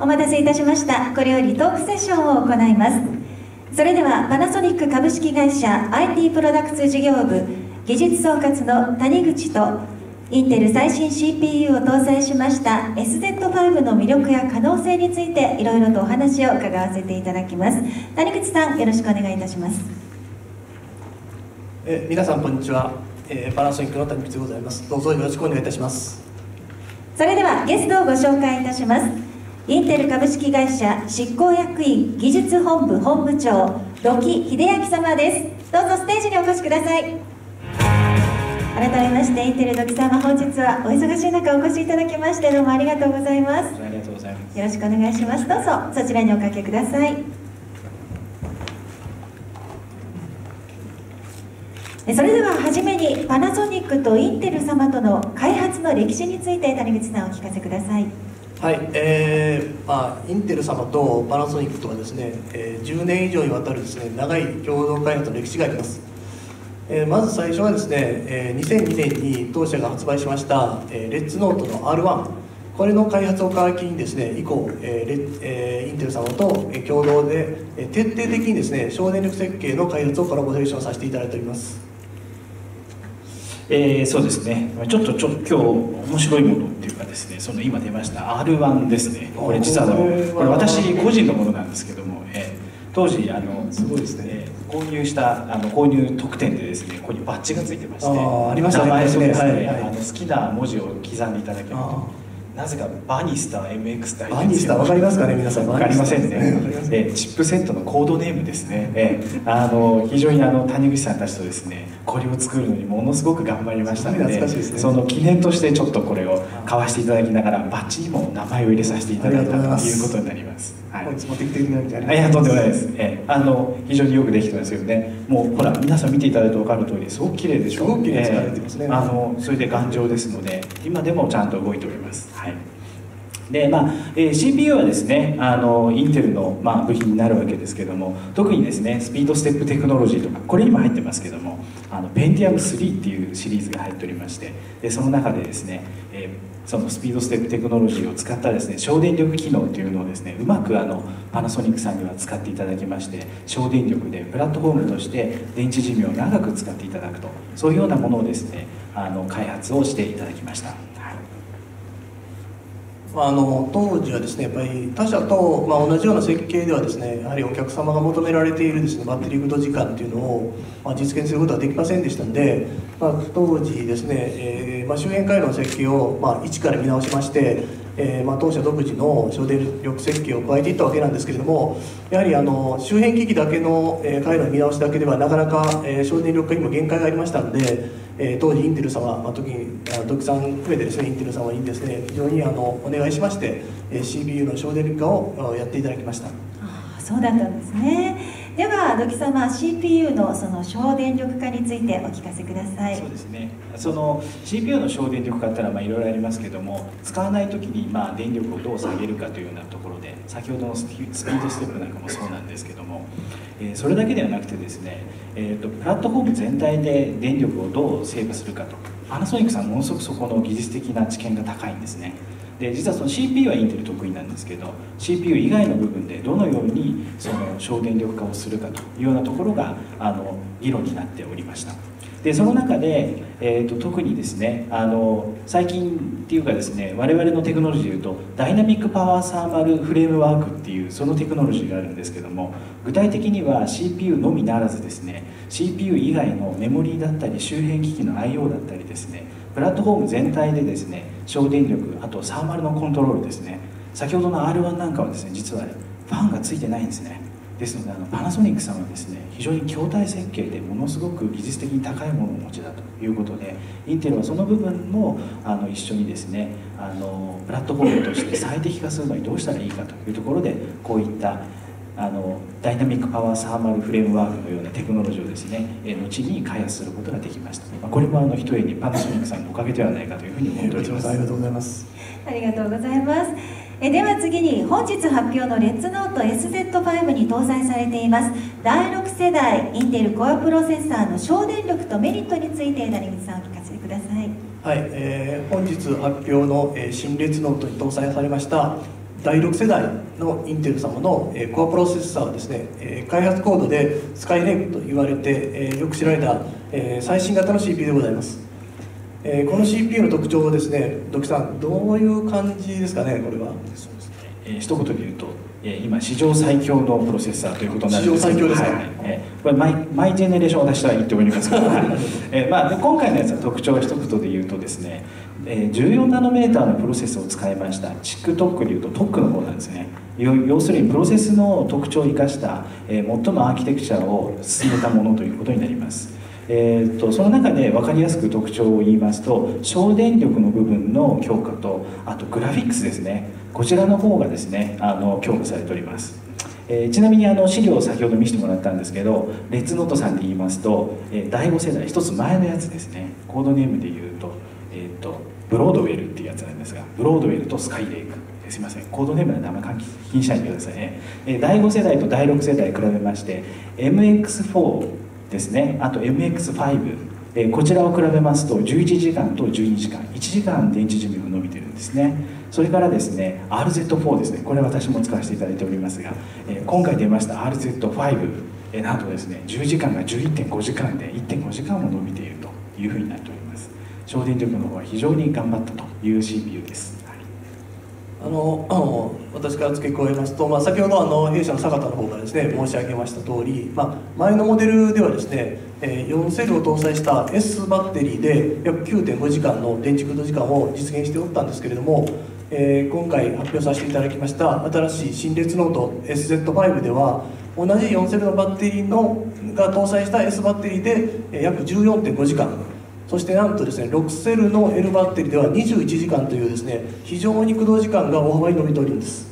お待たせいたしました。これよりトークセッションを行います。それではパナソニック株式会社 IT プロダクツ事業部技術総括の谷口とインテル最新 CPU を搭載しました SZ5 の魅力や可能性についていろいろとお話を伺わせていただきます。谷口さんよろしくお願いいたします。え皆さんこんにちは、えー、パナソニックの谷口でございます。どうぞよろしくお願いいたします。それではゲストをご紹介いたしますインテル株式会社執行役員技術本部本部長土木秀明様です。どうぞステージにお越しください。改めましてインテル土木様本日はお忙しい中お越しいただきましてどうもありがとうございます。ありがとうございます。よろしくお願いします。どうぞそちらにおかけください。それでは初めにパナソニックとインテル様との開発の歴史について谷口さんお聞かせくださいはい、えーまあ、インテル様とパナソニックとはですね、えー、10年以上にわたるですね長い共同開発の歴史があります、えー、まず最初はですね、えー、2002年に当社が発売しました、えー、レッツノートの R1 これの開発を皮切りにですね以降、えーレえー、インテル様と共同で、えー、徹底的にですね省電力設計の開発をコラボレーションさせていただいております。えー、そうですね。ちょっとちょ今日面白いものっていうかですねその今出ました R1 ですね。これ実はあのこれ私個人のものなんですけども、えー、当時あのすごいですね、えー、購入したあの購入特典でですねここにバッジがついてましてありましたね。ね、はいはい、あの好きな文字を刻んでいただけるとなぜかバニスター MX 大バニスターわかりますかね皆さん。わかりませんね。えチップセットのコードネームですね。えあの非常にあの谷口さんたちとですねこれを作るのにものすごく頑張りましたので、ね、その記念としてちょっとこれを買わせていただきながらバッジにも名前を入れさせていただいたということになりますはい、本日も定期的にみたいな。い？や、とんでもないです。えあの、非常によくできてますよね。もう、ほら、皆さん見ていただいて分かる通り、すごく綺麗でしょ？すごく綺麗に使われてますね。えー、あの、それで頑丈ですので、今でもちゃんと動いております。はい。でまあえー、CPU はですねあのインテルの、まあ、部品になるわけですけども特にですねスピードステップテクノロジーとかこれにも入ってますけどもあのペンティアム3っていうシリーズが入っておりましてでその中でですね、えー、そのスピードステップテクノロジーを使ったですね省電力機能というのをですねうまくあのパナソニックさんには使っていただきまして省電力でプラットフォームとして電池寿命を長く使っていただくとそういうようなものをですねあの開発をしていただきました。まああの当時はですねやっぱり他社と、まあ、同じような設計ではですねやはりお客様が求められているですねバッテリー駆動時間っていうのを、まあ、実現することはできませんでしたんで、まあ、当時ですね、えーまあ、周辺回路の設計を、まあ、一から見直しましてえーまあ、当社独自の省電力設計を加えていったわけなんですけれどもやはりあの周辺機器だけの、えー、回路の見直しだけではなかなか、えー、省電力化にも限界がありましたので、えー、当時インテル様、まあ、時に独さん含めてですねインテル様にですね非常にあのお願いしまして、えー、CPU の省電力化をやっていただきました。あそうだったんですねでは土木様 CPU のその省電力化についてお聞かせください。そうですね。その CPU の省電力化っていうのはまあいろいろありますけども使わない時にまあ電力をどう下げるかというようなところで先ほどのスピードステップなんかもそうなんですけども、えー、それだけではなくてですね、えーと、プラットフォーム全体で電力をどうセーブするかと。パナソニックさんものすごくそこの技術的な知見が高いんですね。で実はその CPU はインテル得意なんですけど CPU 以外の部分でどのようにその省電力化をするかというようなところがあの議論になっておりました。でその中で、えーと、特にですねあの最近っていうかですね我々のテクノロジーでいうとダイナミックパワーサーマルフレームワークっていうそのテクノロジーがあるんですけども具体的には CPU のみならずですね CPU 以外のメモリーだったり周辺機器の IO だったりですねプラットフォーム全体でですね省電力あとサーマルのコントロールですね。先ほどの R1 なんかはですね実はファンがついてないんですね。ですのであのパナソニックさんはですね非常に筐体設計でものすごく技術的に高いものをお持ちだということでインテルはその部分もあの一緒にですねあのプラットフォームとして最適化するのにどうしたらいいかというところでこういったあのダイナミックパワーサーマルフレームワークのようなテクノロジーをですね後に開発することができました、まあ、これもあの一重にパナソニックさんのおかげではないかというふうに思っております。ありがとうございます。ありがとうございます。えでは次に本日発表のレッツノート SZ5 に搭載されています。第6世代インテルコアプロセッサーの省電力とメリットについて谷口さんお聞かせください。はい、えー、本日発表の、えー、新レッツノートに搭載されました第6世代のインテル様の、えコアプロセッサーはですね、え開発コードでスカイレイクと言われて、えよく知られた、え最新型の CPU でございます、えこの CPU の特徴はですね土木さんどういう感じですかねこれは？そうですね、えー、一言で言うと今史上最強のプロセッサーということになるんですけど。史上最強ですか、はい。えー、これマイマイジェネレーション私は言っておりますけど、えーまあ、今回のやつは特徴を一言で言うとですね、えー、14ナノメーターのプロセスを使いました。チックトックでいうとトックの方なんですね。要するにプロセスの特徴を生かした、え、最もアーキテクチャを進めたものということになります。えーと、その中で分かりやすく特徴を言いますと省電力の部分の強化とあとグラフィックスですね。こちらの方がですねあの強化されております。えー、ちなみにあの資料を先ほど見せてもらったんですけどレッツノートさんで言いますと、えー、第5世代一つ前のやつですね。コードネームで言うと,、えーと、ブロードウェルっていうやつなんですがブロードウェルとスカイレイク。すいません。コードネームは名前気にしないでくださいね、え、第5世代と第6世代比べまして MX4 ですね。あと MX5 え、こちらを比べますと11時間と12時間。1時間電池寿命が伸びてるんですね。それからですね RZ4 ですね。これ私も使わせていただいておりますが、え、今回出ました RZ5、え、なんとですね10時間が11.5時間で1.5時間も伸びているというふうになっております。省電力の方は非常に頑張ったという CPU です。あのあの 私から付け加えますと、まあ、先ほどあの弊社の坂田の方がですね申し上げました通り、まあ、前のモデルではですね、えー、4セルを搭載した S バッテリーで約9.5時間の電池駆動時間を実現しておったんですけれども、えー、今回発表させていただきました新しい新レッツノート SZ5 では同じ4セルのバッテリーのが搭載した S バッテリーで約14.5時間そしてなんとですね6セルの L バッテリーでは21時間というですね非常に駆動時間が大幅に伸びております。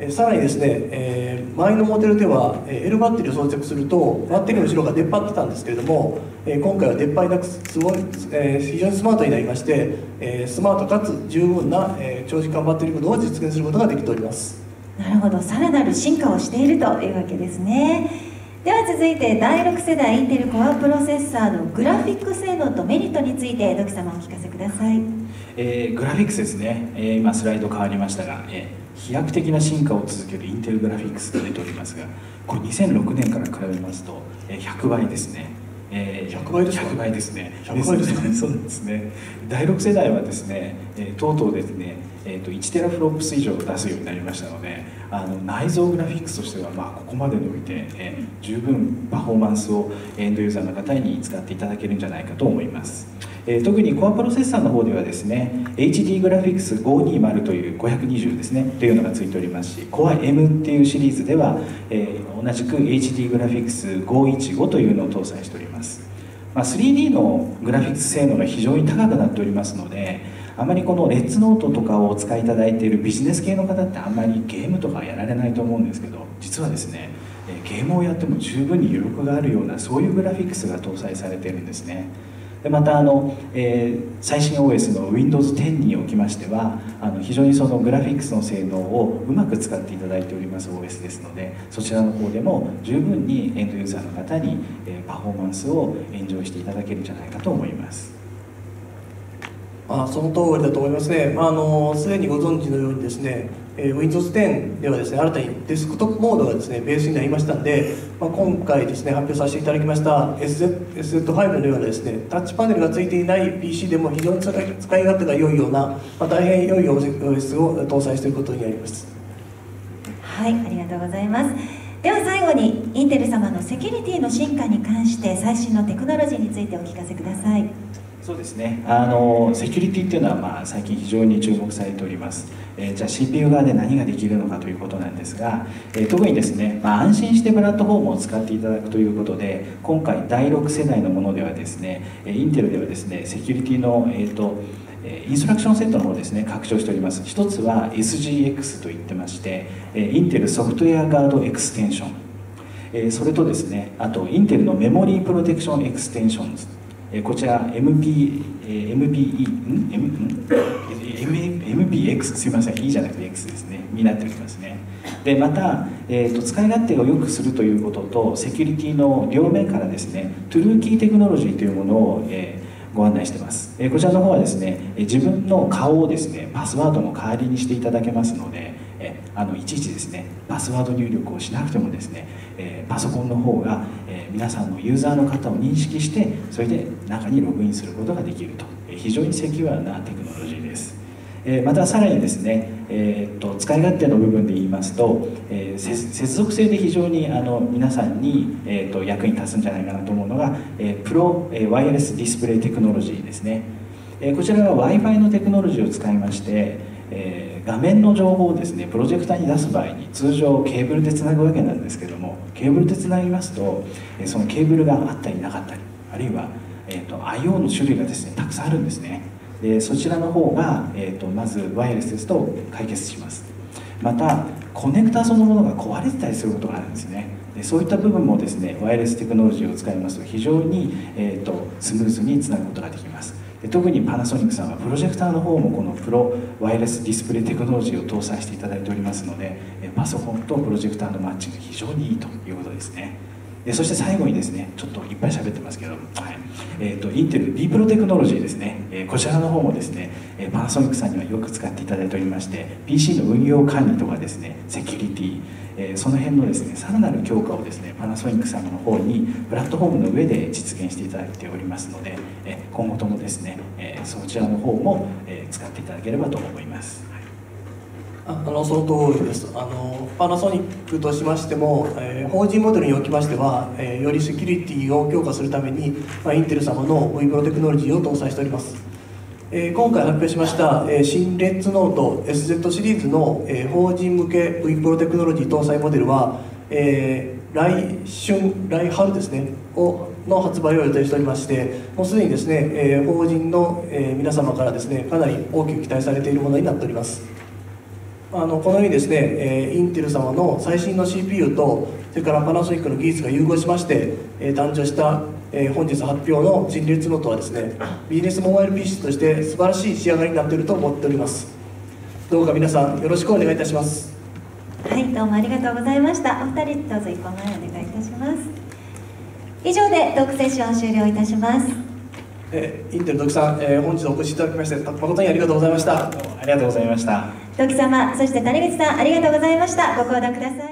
えさらにですね、えー、前のモデルでは、L バッテリーを装着するとバッテリーの後ろが出っ張ってたんですけれども、え今回は出っ張りなくすごい、え非常にスマートになりまして、えスマートかつ十分な、え長時間バッテリー駆動を実現することができております。なるほど。さらなる進化をしているというわけですね。では続いて第6世代インテルコアプロセッサーのグラフィック性能とメリットについて土木様お聞かせください、えー、グラフィックスですね、えー、今スライド変わりましたが、えー、飛躍的な進化を続けるインテルグラフィックスと出ておりますがこれ2006年から比べますと、えー、100倍ですね。えー、100倍ですか？100倍ですね。100倍ですね そうですね。第6世代はですね、えー、とうとうですね、えーと、1テラフロップス以上出すようになりましたのであの内蔵グラフィックスとしては、まあ、ここまで伸びて、えー、十分パフォーマンスをエンドユーザーの方に使っていただけるんじゃないかと思います、えー、特にコアプロセッサーの方ではですね HD グラフィックス520という520ですねというのがついておりますし Core M っていうシリーズでは、えー、同じく HD グラフィックス515というのを搭載しております。まあ、3D のグラフィックス性能が非常に高くなっておりますのであまりこのレッツノートとかをお使いいただいているビジネス系の方ってあんまりゲームとかやられないと思うんですけど実はですねゲームをやっても十分に余力があるようなそういうグラフィックスが搭載されているんですね。でまたあの、えー、最新 OS の Windows10 におきましてはあの非常にそのグラフィックスの性能をうまく使っていただいております OS ですのでそちらの方でも十分にエンドユーザーの方に、え、パフォーマンスをエンジョイしていただけるんじゃないかと思います。あその通りだと思いますね、まあ、あのすでにご存知のようにですね、えー、Windows 10ではですね新たにデスクトップモードがですねベースになりましたので、まあ、今回ですね発表させていただきました SZ SZ5 のようなですねタッチパネルがついていない PC でも非常に使い勝手が良いような、まあ、大変良い OS を搭載していることになります。はいありがとうございます。では最後にインテル様のセキュリティの進化に関して最新のテクノロジーについてお聞かせください。そうですね。あのセキュリティっていうのは、まあ、最近非常に注目されております、えー、じゃあ CPU 側で何ができるのかということなんですが、えー、特にですね、まあ、安心してプラットフォームを使っていただくということで今回第6世代のものではですねインテルではですねセキュリティの、えーとinstruction set の方ですね拡張しております。一つは SGX と言ってましてインテル Software Guard Extension。それとですねあとインテルの Memory Protection Extension えこちら MP、え MPE ん？M MPX すいません。E じゃなくて X ですね。になっておりますね。でまた、えーと、使い勝手を良くするということとセキュリティの両面からですね True Key テクノロジーというものを、えーご案内してます、えこちらの方はですね自分の顔をですねパスワードの代わりにしていただけますのであのいちいちですねパスワード入力をしなくてもですね、えパソコンの方が、え皆さんのユーザーの方を認識してそれで中にログインすることができると、え非常にセキュアなテクノロジーです。えまたさらにですね、えーと、使い勝手の部分で言いますと、えー、接続性で非常にあの皆さんに、えーと、役に立つんじゃないかなと思うのが、えー、プロ、えー、ワイヤレスディスプレイテクノロジーですね、えー、こちらは w i f i のテクノロジーを使いまして、えー、画面の情報をですねプロジェクターに出す場合に通常ケーブルでつなぐわけなんですけどもケーブルでつなぎますと、そのケーブルがあったりなかったりあるいは、えーと IO の種類がですねたくさんあるんですね。でそちらの方が、えーと、まずワイヤレスですと解決します。またコネクタそのものが壊れてたりすることがあるんですね。でそういった部分もですねワイヤレステクノロジーを使いますと非常に、えーと、スムーズにつなぐことができます。特にパナソニックさんはプロジェクターの方もこのプロワイヤレスディスプレイテクノロジーを搭載していただいておりますのでパソコンとプロジェクターのマッチング非常にいいということですね。でそして最後にですねちょっといっぱい喋ってますけど、はい。えーと、インテル D プロテクノロジーですね、え、こちらの方もですね、え、パナソニックさんにはよく使っていただいておりまして PC の運用管理とかですねセキュリティ、えー、その辺のですねさらなる強化をですねパナソニックさんの方にプラットフォームの上で実現していただいておりますので、え、今後ともですね、え、そちらの方も、え、使っていただければと思います。あのその通りです。あのパナソニックとしましても、えー、法人モデルにおきましては、えー、よりセキュリティを強化するために、まあ、インテル様の V プロテクノロジーを搭載しております、えー、今回発表しました、えー、新レッツノート SZ シリーズの、えー、法人向け V プロテクノロジー搭載モデルは、えー、来春来春ですねをの発売を予定しておりましてもうすでにですね、えー、法人の、えー、皆様からですねかなり大きく期待されているものになっております。あのこのようにですね、えー、インテル様の最新の CPU とそれからパナソニックの技術が融合しまして、えー、誕生した、えー、本日発表の新レッツノートはですねビジネスモバイル PC として素晴らしい仕上がりになっていると思っております。どうか皆さんよろしくお願いいたします。はいどうもありがとうございました。お二人どうぞ一歩前お願いいたします。以上でトークセッション終了いたします。えー、インテルドキさん、えー、本日お越しいただきまして誠にありがとうございました。ありがとうございました。時様そして谷口さんありがとうございました。ご講談ください